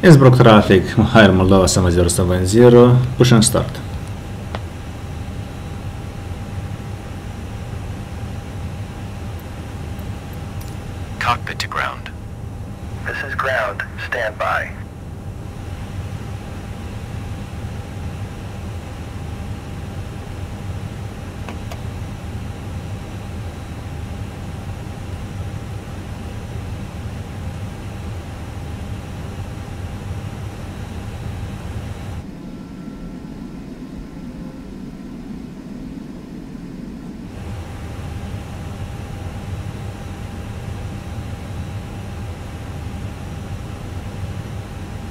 Innsbruck traffic, Air Moldova 7070, push and start.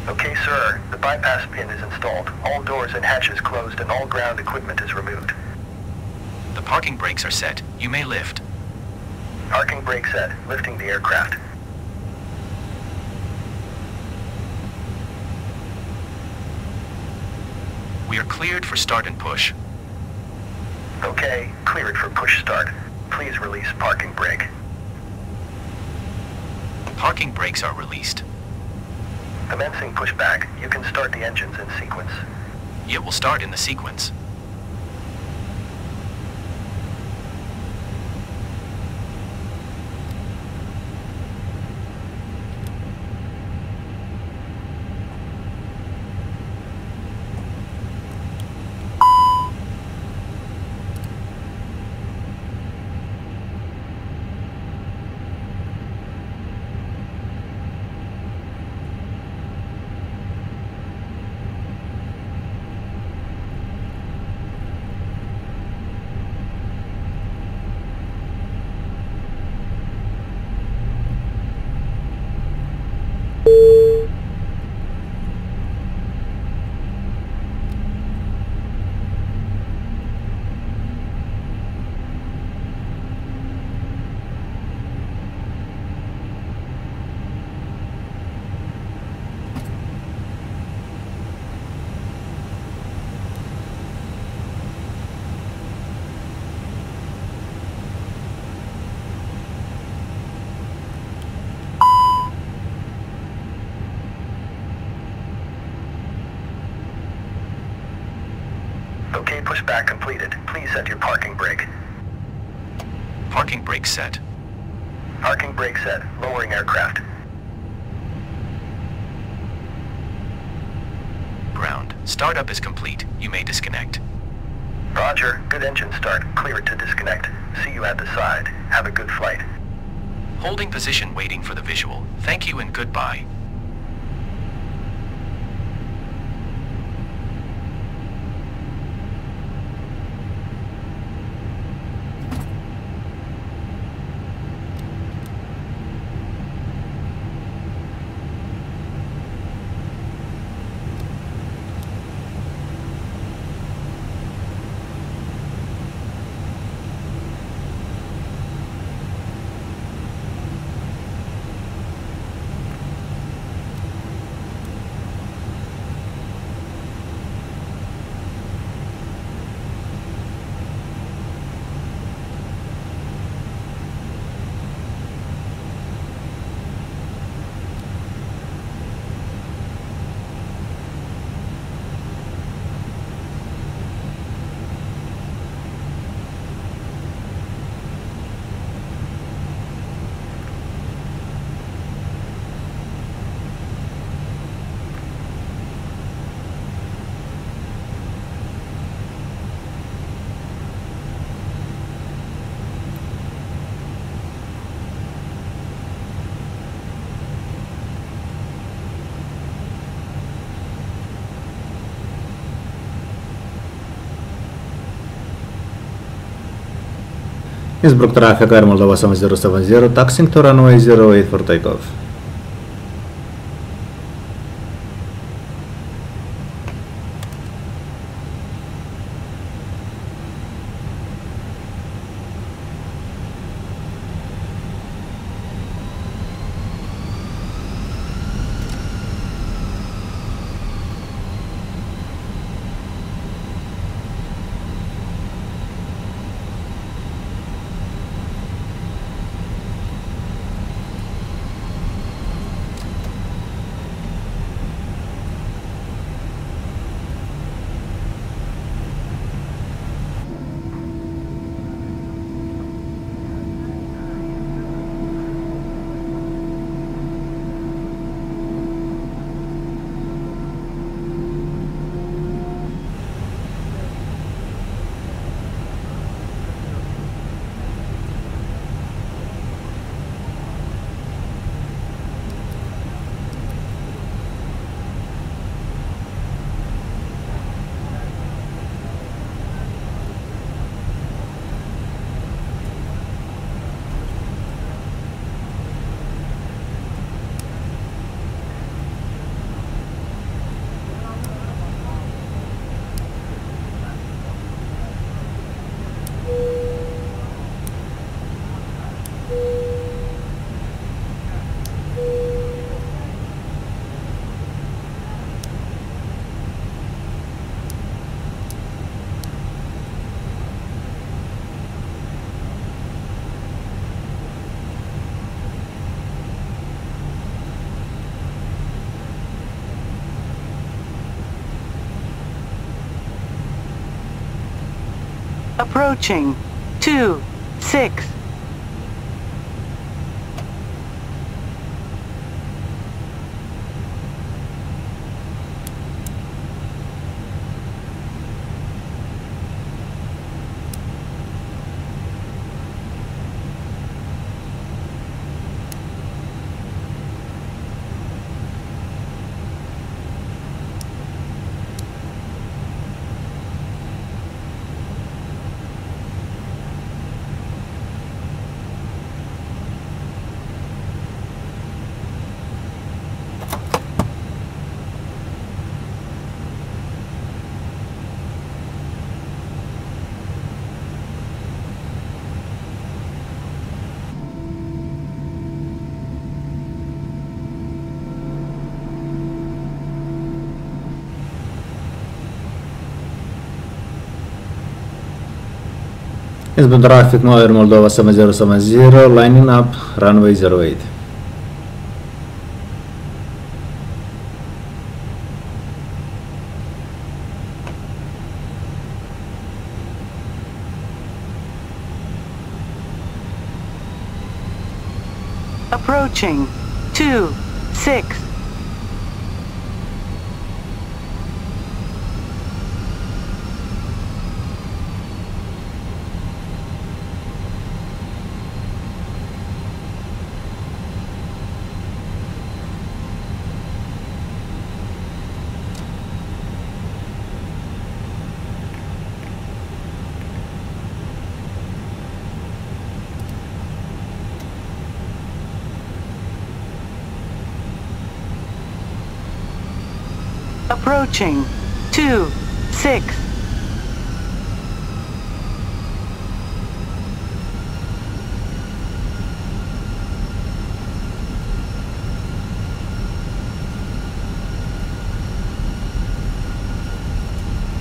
Okay, sir. The bypass pin is installed. All doors and hatches closed and all ground equipment is removed. The parking brakes are set. You may lift. Parking brake set. Lifting the aircraft. We are cleared for start and push. Okay, cleared for push start. Please release parking brake. Parking brakes are released. Commencing pushback. You can start the engines in sequence. It will start in the sequence. Pushback completed. Please set your parking brake. Parking brake set. Parking brake set. Lowering aircraft. Ground. Startup is complete. You may disconnect. Roger. Good engine start. Clear to disconnect. See you at the side. Have a good flight. Holding position waiting for the visual. Thank you and goodbye. Innsbruck traffic, Air Moldova 7070, taxing to runway 08 for takeoff. Approaching. 2, 6. Innsbruck traffic Air Moldova 7070, lining up, runway 08. Approaching. 2, 6. Approaching. 2, 6.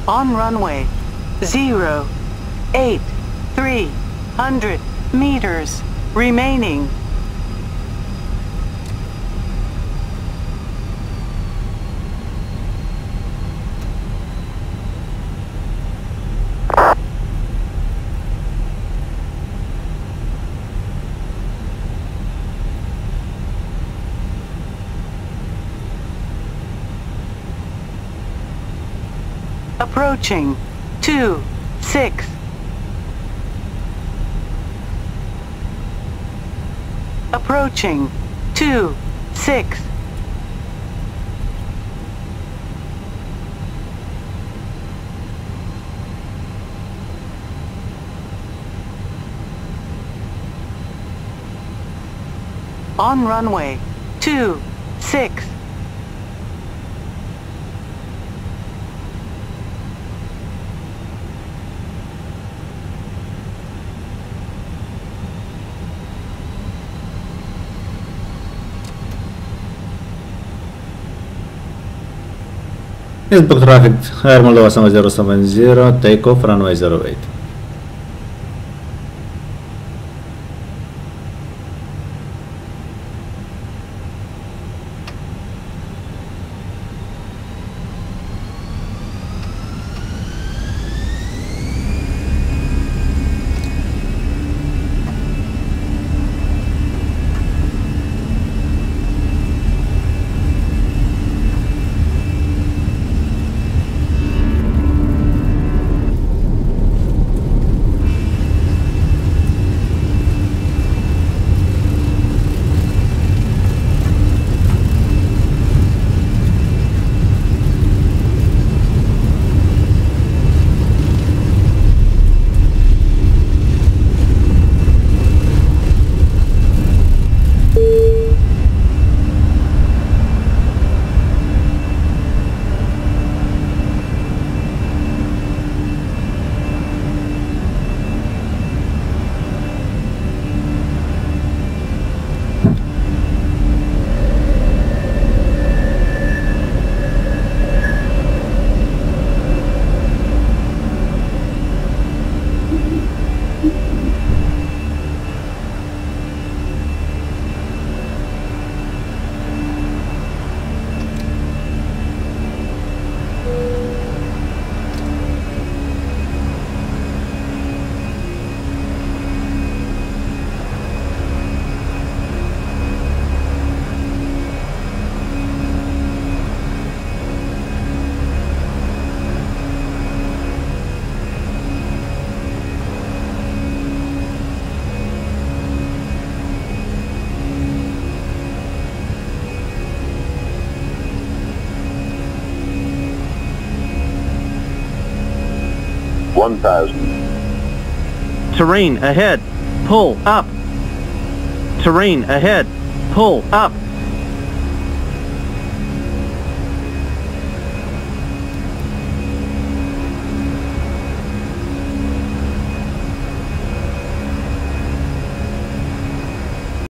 On runway. 0, 8, 300 meters remaining. Approaching. 2, 6. Approaching. 2, 6. On runway. 2, 6. Innsbruck traffic Air Moldova 7070, take off, runway 08. 1000. Terrain ahead. Pull up. Terrain ahead. Pull up.